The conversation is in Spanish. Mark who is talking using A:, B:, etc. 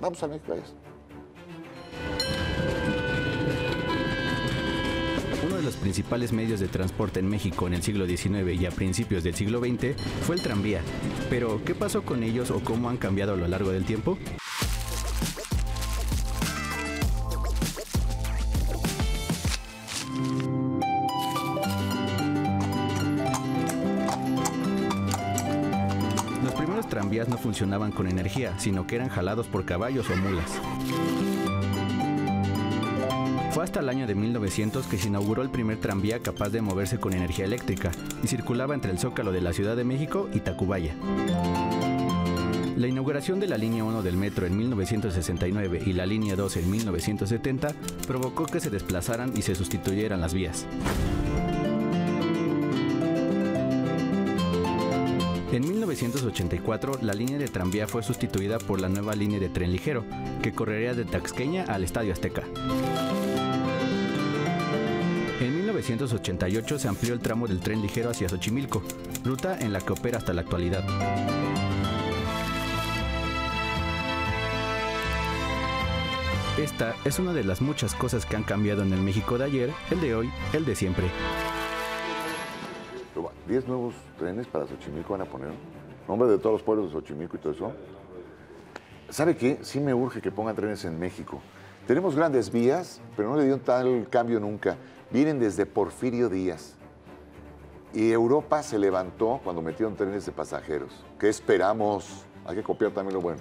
A: Vamos al México.
B: Uno de los principales medios de transporte en México en el siglo XIX y a principios del siglo XX fue el tranvía. Pero, ¿qué pasó con ellos o cómo han cambiado a lo largo del tiempo? Tranvías no funcionaban con energía, sino que eran jalados por caballos o mulas. Fue hasta el año de 1900 que se inauguró el primer tranvía capaz de moverse con energía eléctrica y circulaba entre el Zócalo de la Ciudad de México y Tacubaya. La inauguración de la línea 1 del metro en 1969 y la línea 2 en 1970 provocó que se desplazaran y se sustituyeran las vías. En 1984, la línea de tranvía fue sustituida por la nueva línea de tren ligero, que correría de Taxqueña al Estadio Azteca. En 1988 se amplió el tramo del tren ligero hacia Xochimilco, ruta en la que opera hasta la actualidad. Esta es una de las muchas cosas que han cambiado en el México de ayer, el de hoy, el de siempre.
A: Pero va, 10 nuevos trenes para Xochimilco van a poner. Nombre de todos los pueblos de Xochimilco y todo eso. ¿Sabe qué? Sí me urge que pongan trenes en México. Tenemos grandes vías, pero no le dio tal cambio nunca. Vienen desde Porfirio Díaz. Y Europa se levantó cuando metieron trenes de pasajeros. ¿Qué esperamos? Hay que copiar también lo bueno.